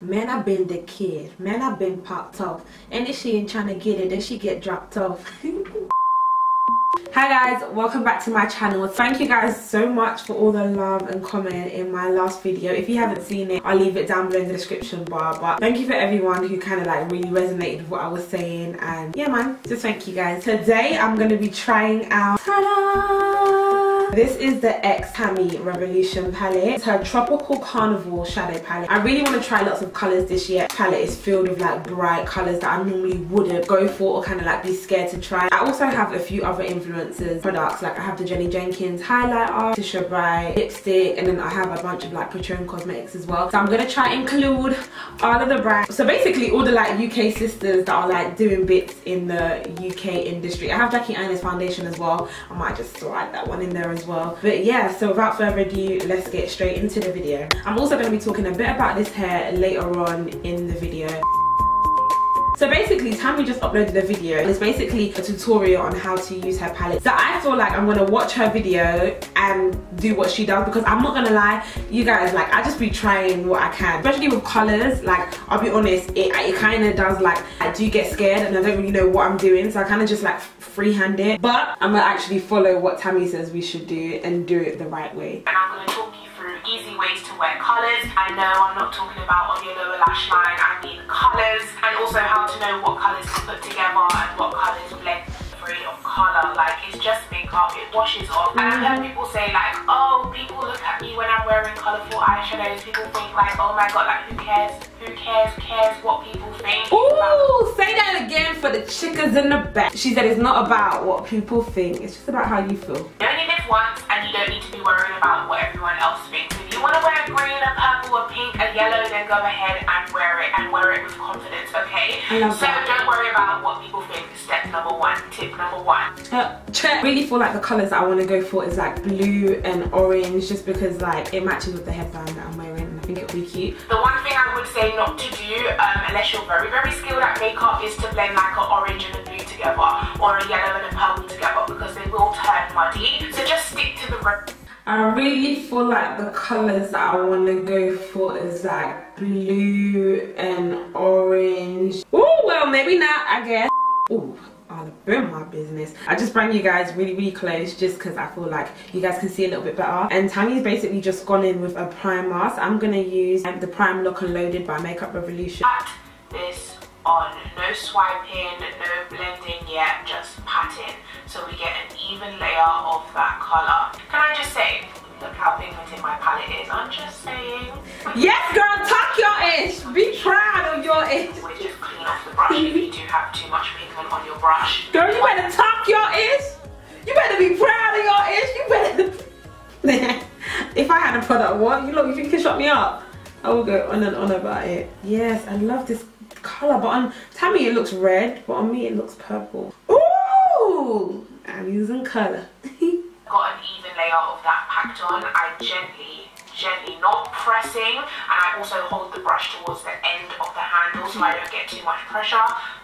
Man, I've been the kid. Man, I've been popped off. And if she ain't trying to get it, then she get dropped off. Hi guys, welcome back to my channel. Thank you guys so much for all the love and comment in my last video. If you haven't seen it, I'll leave it down below in the description bar. But thank you for everyone who kind of like really resonated with what I was saying. And yeah man, just thank you guys. Today I'm going to be trying out this is the X Tammi Revolution palette. It's her Tropical Carnival shadow palette. I really want to try lots of colours this year. palette is filled with like bright colours that I normally wouldn't go for or kind of like be scared to try. I also have a few other influencers products like I have the Jennie Jenkins highlighter, Tisha Bright lipstick and then I have a bunch of like Patron Cosmetics as well. So I'm going to try include all of the brands. So basically all the like UK sisters that are like doing bits in the UK industry. I have Jackie Aina's foundation as well. I might just slide that one in there as well. But yeah so without further ado let's get straight into the video. I'm also going to be talking a bit about this hair later on in the video so basically, Tammi just uploaded a video. It's basically a tutorial on how to use her palette. So I feel like I'm gonna watch her video and do what she does because I'm not gonna lie, you guys, like I just be trying what I can. Especially with colors, like I'll be honest, it, it kind of does like, I do get scared and I don't really know what I'm doing. So I kind of just like freehand it. But I'm gonna actually follow what Tammi says we should do and do it the right way. And I'm gonna talk you through easy ways to wear colours. I know I'm not talking about on your lower lash line, I mean colours and also how to know what colours to put together and what colours blend free of colour. Like it's just makeup, it washes off. And I've heard mm-hmm. people say like, oh, people look at me when I'm wearing colourful eyeshadows. People think like, oh my god, like who cares? Who cares? Cares what people think? Ooh, say that again for the chickas in the back. She said it's not about what people think, it's just about how you feel. You only live once and you don't need to be worrying about what everyone else thinks. If you want to wear a green, a purple, a pink, a yellow, then go ahead and wear it and wear it with confidence, okay? so that. don't worry about what people think. Step number one, tip number one. Uh, check. really feel like the colours that I want to go for is like blue and orange just because like it matches with the headband that I'm wearing and I think it'll be cute. The one thing I would say not to do um, unless you're very very skilled at makeup is to blend like an orange and a blue together or a yellow and a purple together because they will turn muddy. So just stick to the I really feel like the colours that I want to go for is like blue and orange. Oh well maybe not I guess. Oh all about my business i just bring you guys really really close just because i feel like you guys can see a little bit better and tammi's basically just gone in with a primer so i'm gonna use the prime lock and loaded by makeup revolution this on. No swiping no blending yet just patting. So we get an even layer of that color. Can i just say look how pigmented my palette is. I'm just saying. Yes girl tuck your ish be proud of your ish just clean off the brush if you do have too much pigment on your brush? Girl you better tuck your ish you better be proud of your ish you better if i had a product what? You look you think you can shut me up I will go on and on about it. Yes, I love this colour, but on Tammi it looks red, but on me it looks purple. Ooh! I'm using colour. Got an even layer of that packed on. I gently, gently, not pressing, and I also hold the brush towards the end of the handle so I don't get too much pressure.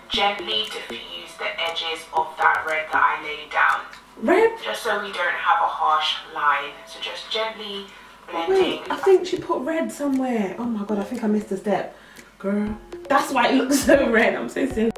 Gently diffuse the edges of that red that I laid down. Red? Just so we don't have a harsh line. So just gently blending. Wait, I think she put red somewhere. Oh my god, I think I missed a step. Girl. That's why it looks so red. I'm so silly.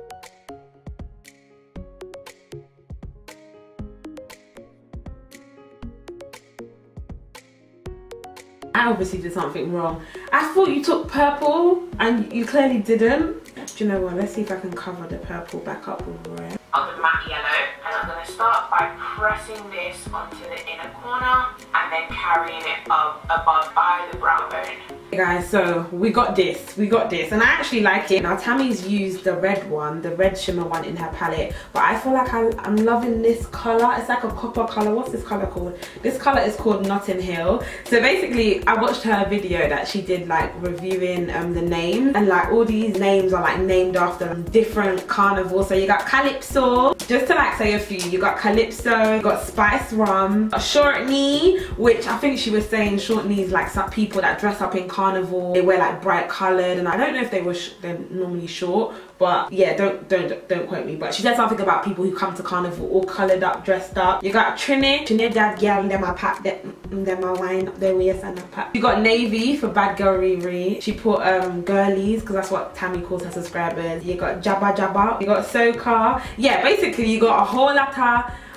I obviously did something wrong. I thought you took purple and you clearly didn't. Do you know what? Let's see if I can cover the purple back up with red. Of the matte yellow and I'm going to start by pressing this onto the inner corner and then carrying it up above by the brow bone. Hey guys, so we got this, we got this, and I actually like it. Now Tammi's used the red one, the red shimmer one in her palette, but I feel like I, am loving this color. It's like a copper color. What's this color called? This color is called Notting Hill. So basically, I watched her video that she did like reviewing um, the name, and like all these names are like named after different carnivals. So you got Calypso, just to like say a few. You got Calypso, you got Spice Rum, a Short Knee, which I think she was saying short knees like some people that dress up in carnival. They wear like bright coloured and I don't know if they were they're normally short, but yeah, don't don't don't quote me. But she said something about people who come to carnival all coloured up, dressed up. You got Trinity, Trinidad girl, them my pop, them my wine their waist and pop. You got Navy for Bad Girl Riri. She put um girlies because that's what Tammi calls her subscribers. You got Jabba Jabba. You got Soca. Yeah, basically you got a whole lot of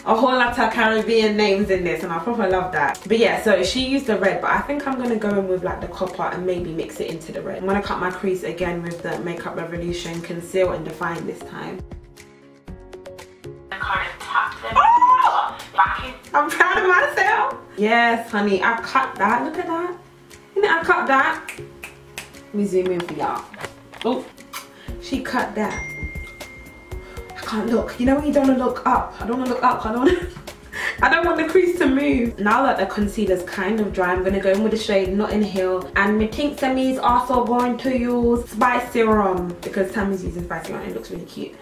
a whole lot of Caribbean names in this and I probably love that. But yeah, so she used the red, but I think I'm gonna go in with like the copper and maybe mix it into the red. I'm gonna cut my crease again with the Makeup Revolution Conceal and Define this time. Oh! I'm proud of myself. Yes, honey, I cut that. Look at that. I cut that. Let me zoom in for y'all. Oh, she cut that can't look. You know when you don't want to look up? I don't want to look up. I don't want to... I don't want the crease to move. Now that the concealer's kind of dry, I'm going to go in with the shade Notting Hill. And my Tink is also going to use Spice Rum because Tammi's using Spice Rum and it looks really cute.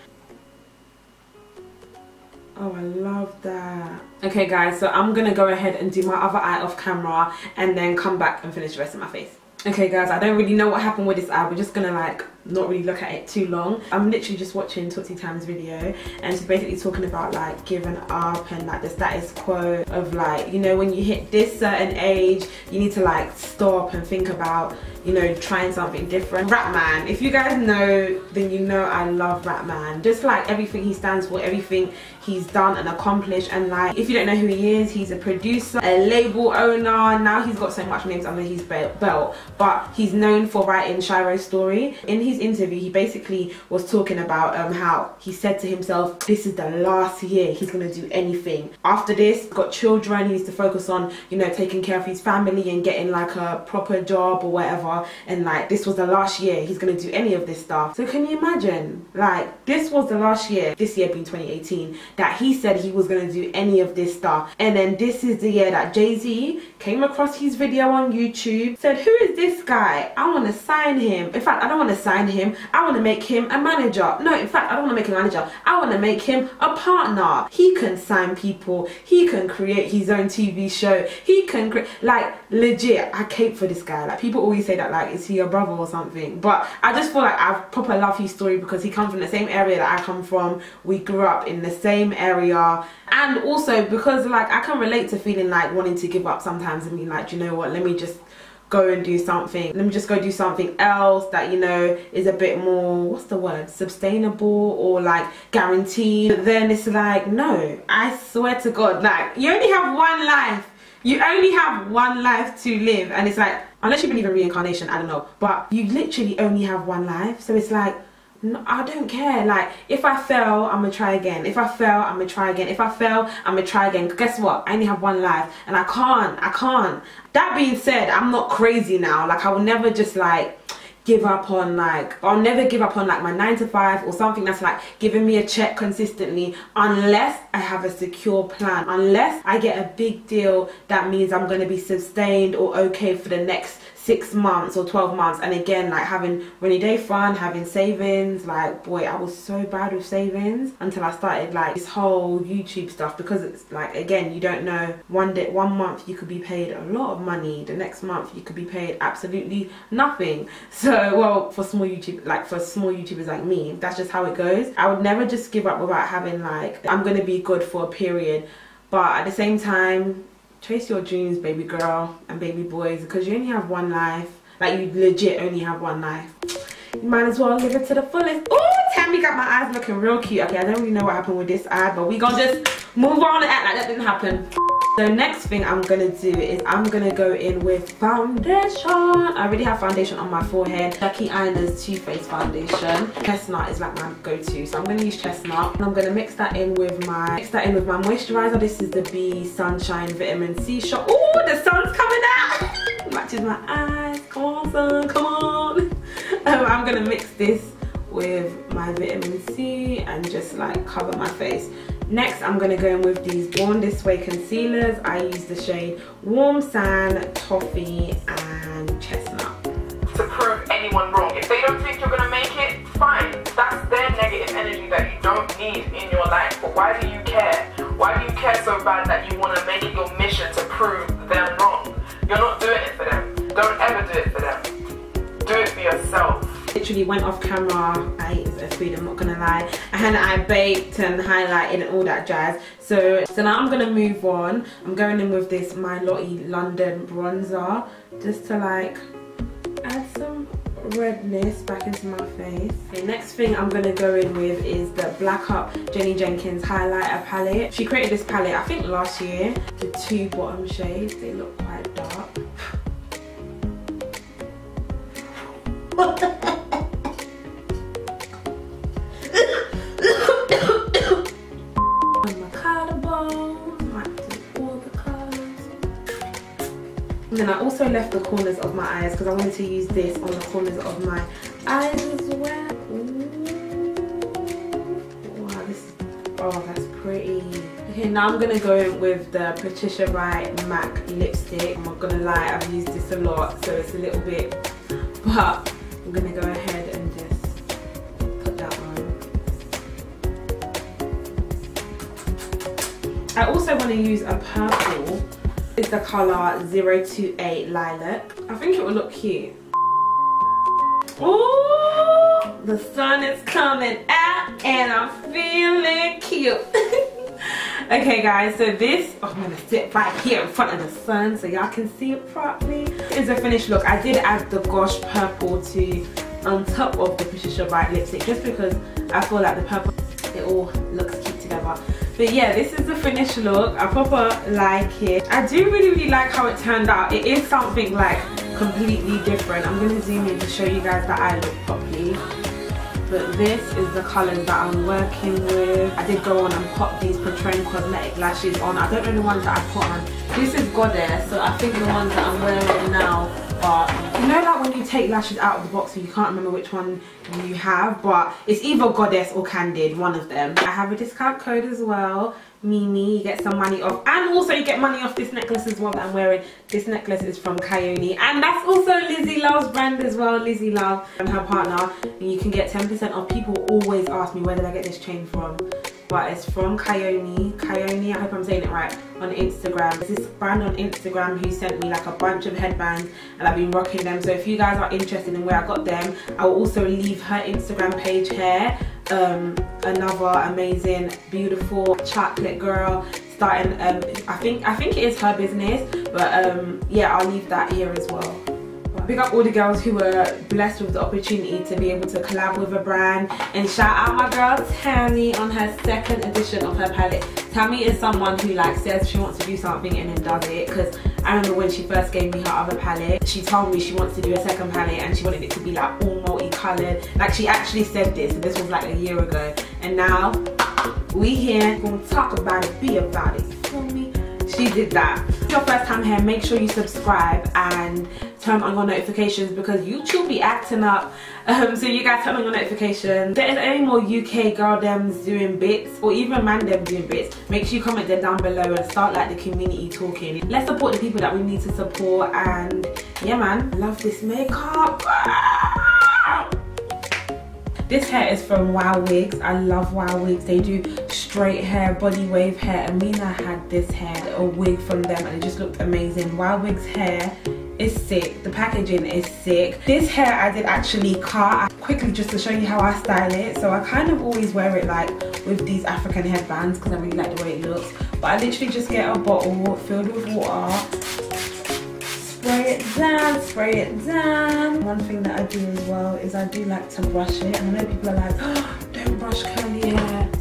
Oh, I love that. Okay, guys, so I'm going to go ahead and do my other eye off camera and then come back and finish the rest of my face. Okay, guys, I don't really know what happened with this eye. We're just going to, like, not really look at it too long. I'm literally just watching Tootsie Time's video and she's basically talking about like giving up and like the status quo of like, you know, when you hit this certain age, you need to like stop and think about, you know, trying something different. Rapman, if you guys know, then you know I love Rapman. Just like everything he stands for, everything he's done and accomplished and like, if you don't know who he is, he's a producer, a label owner, now he's got so much names under his belt, but he's known for writing Shiro's story. In his his interview, he basically was talking about um, how he said to himself, this is the last year he's going to do anything. After this, got children, he needs to focus on, you know, taking care of his family and getting like a proper job or whatever. And like, this was the last year he's going to do any of this stuff. So can you imagine? Like, this was the last year, this year being 2018, that he said he was going to do any of this stuff. And then this is the year that Jay-Z came across his video on YouTube, said, who is this guy? I want to sign him. In fact, I don't want to sign him. I want to make him a manager. No, in fact, I don't want to make him a manager. I want to make him a partner. He can sign people. He can create his own TV show. He can create, like, legit, I cape for this guy. Like, people always say that, like, is he your brother or something? But I just feel like I proper love his story because he comes from the same area that I come from. We grew up in the same area. And also because, like, I can relate to feeling like wanting to give up sometimes and being like, you know what, let me just go and do something. Let me just go do something else that you know is a bit more what's the word? Sustainable or like guaranteed. But then it's like no. I swear to god like you only have one life. You only have one life to live. And it's like unless you believe in reincarnation i don't know. But you literally only have one life. So it's like I don't care. Like, if I fail, I'm gonna try again. If I fail, I'm gonna try again. If I fail, I'm gonna try again. Guess what? I only have one life and I can't. I can't. That being said, I'm not crazy now. Like, I will never just like give up on like I'll never give up on like my 9 to 5 or something that's like giving me a check consistently unless I have a secure plan unless I get a big deal that means I'm to be sustained or okay for the next six months or 12 months and again like having rainy day fund having savings like boy I was so bad with savings until I started like this whole YouTube stuff because it's like again you don't know one day one month you could be paid a lot of money the next month you could be paid absolutely nothing. So well for small YouTube like for small YouTubers like me that's just how it goes. I would never just give up without having like I'm gonna be good for a period but at the same time chase your dreams baby girl and baby boys because you only have one life. Like you legit only have one life. You might as well live it to the fullest. Oh tammi got my eyes looking real cute. Okay i don't really know what happened with this eye but we gonna just move on and act like that didn't happen the next thing I'm gonna do is I'm gonna go in with foundation. I already have foundation on my forehead. Jackie Aina's Too Faced foundation. Chestnut is like my go-to, so I'm gonna use chestnut. And I'm gonna mix that in with my mix that in with my moisturizer. This is the B Sunshine Vitamin C shot. Oh, the sun's coming out. Matches my eyes. Come on, sun. Come on. Um, I'm gonna mix this with my vitamin C and just like cover my face. Next, I'm to go in with these Born This Way concealers. I use the shade Warm Sand, Toffee and Chestnut. To prove anyone wrong. If they don't think you're to make it, fine. That's their negative energy that you don't need in your life. But why do you care? Why do you care so bad that you want to make it your mission to prove them wrong. You're not doing it for them. Don't ever do it for them. Do it for yourself literally went off camera. I ate a food I'm not gonna lie. And I baked and highlighted and all that jazz. So so now I'm gonna move on. I'm going in with this My Lottie London bronzer just to like add some redness back into my face. The next thing I'm gonna go in with is the Black Up Jennie Jenkins highlighter palette. She created this palette I think last year. The two bottom shades they look quite dark also left the corners of my eyes because I wanted to use this on the corners of my eyes as well. Ooh. Wow, this, oh, that's pretty. Okay, now I'm gonna go in with the Patricia Bright MAC lipstick. I'm not gonna lie, I've used this a lot, so it's a little bit, but I'm gonna go ahead and just put that on. I also want to use a purple is the colour 028 Lilac. I think it will look cute. Oh, the sun is coming out and I'm feeling cute. okay guys, so this, oh, I'm gonna sit right here in front of the sun so y'all can see it properly. Is a finished look. I did add the Gosh Purple to on top of the Patricia Bright lipstick just because I feel like the purple, it all looks cute together. But yeah, this is the finished look. I proper like it. I do really, really like how it turned out. It is something like completely different. I'm going to zoom in to show you guys that I look properly. But this is the colours that I'm working with. I did go on and pop these Patron Cosmetic lashes on. I don't know the ones that I put on. This is Goddess, so I think the ones that I'm wearing now but you know like when you take lashes out of the box and you can't remember which one you have but it's either goddess or candid one of them. I have a discount code as well mimi you get some money off and also you get money off this necklace as well that i'm wearing. This necklace is from Kayoni and that's also lizzie love's brand as well lizzie love and her partner. And you can get 10 percent off. People always ask me where did i get this chain from but it's from Kayoni. Kayoni, I hope I'm saying it right, on Instagram. There's this brand on Instagram who sent me like a bunch of headbands and I've been rocking them. So if you guys are interested in where I got them, I will also leave her Instagram page here. Um, another amazing, beautiful chocolate girl starting, um, I think I think it is her business, but um, yeah, I'll leave that here as well big up all the girls who were blessed with the opportunity to be able to collab with a brand. And shout out my girl Tammi on her second edition of her palette. Tammi is someone who like says she wants to do something and then does it. Because I remember when she first gave me her other palette she told me she wants to do a second palette and she wanted it to be like all multicolored. Like she actually said this and this was like a year ago. And now we here gonna talk about it be about it she did that if your first time here make sure you subscribe and turn on your notifications because YouTube be acting up. Um, so you guys turn on your notifications. If there is any more UK girl dems doing bits or even man them doing bits, make sure you comment them down below and start like the community talking. Let's support the people that we need to support and yeah man, love this makeup. This hair is from WoWigs. I love WoWigs. They do straight hair, body wave hair. Amina had this hair, a wig from them, and it just looked amazing. WoWigs hair is sick the packaging is sick this hair i did actually cut quickly just to show you how i style it so i kind of always wear it like with these african headbands because i really like the way it looks but i literally just get a bottle filled with water down spray it down. One thing that i do as well is i do like to brush it and i know people are like oh, don't brush curly hair.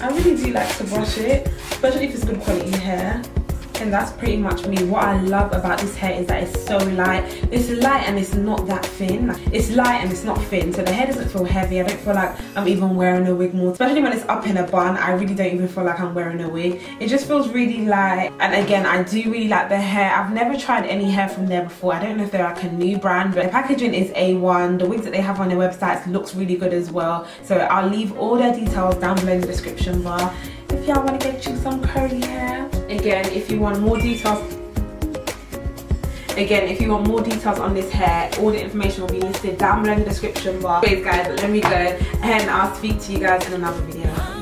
I really do like to brush it especially if it's good quality hair and that's pretty much me. What i love about this hair is that it's so light. It's light and it's not that thin. It's light and it's not thin. So the hair doesn't feel heavy. I don't feel like i'm even wearing a wig more. Especially when it's up in a bun i really don't even feel like i'm wearing a wig. It just feels really light. And again i do really like the hair. I've never tried any hair from there before. I don't know if they're like a new brand but the packaging is a1 the wigs that they have on their websites looks really good as well. So i'll leave all their details down below in the description bar y'all want to get you some curly hair? Again if you want more details again if you want more details on this hair all the information will be listed down below in the description bar anyways guys let me go and i'll speak to you guys in another video